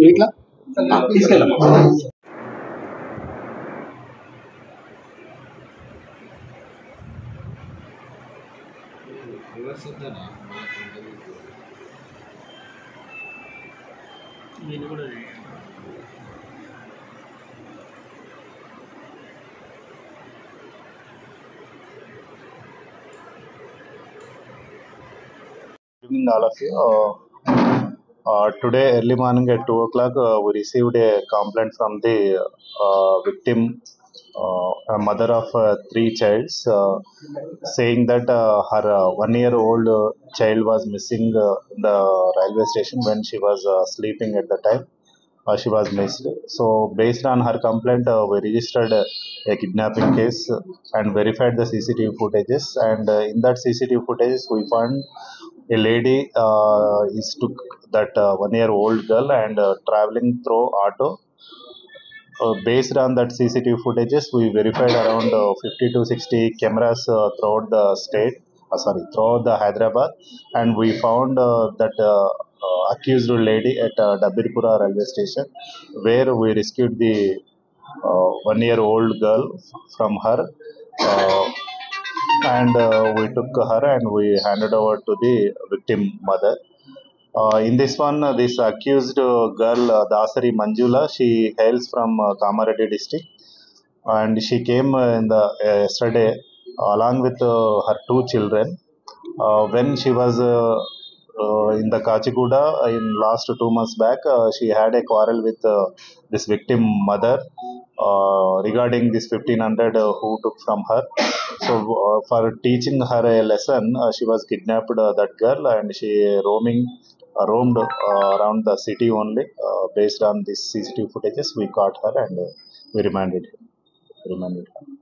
మీట్లా తీసుకెళ్ళమ్మా Evening all of you. Uh, uh, today early morning at 2 o'clock uh, we received a complaint from the uh, victim, uh, a mother of uh, three childs, uh, saying that her one year old child was missing in the railway station when she was sleeping at the time. She was missed. So, based on her complaint, we registered a kidnapping case and verified the CCTV footages. And in that CCTV footages, we found a lady uh, is took that uh, one year old girl and uh, traveling through auto. Uh, based on that CCTV footages, we verified around uh, 50 to 60 cameras uh, throughout the state, sorry, throughout the Hyderabad, and we found that accused lady at uh, Dabeerpura railway station, where we rescued the uh, one-year-old girl from her. And uh, we took her and we handed over to the victim mother. Uh, in this one, uh, this accused uh, girl, uh, Dasari Manjula, she hails from uh, Kamareddy district and she came uh, in the uh, yesterday along with her two children. When she was in the Kachiguda in last two months back, she had a quarrel with this victim mother regarding this 1500 uh, who took from her. So uh, for teaching her a lesson, uh, she was kidnapped uh, that girl and she roaming roamed around the city only. Based on this CCTV footages, we caught her and we remanded remanded her.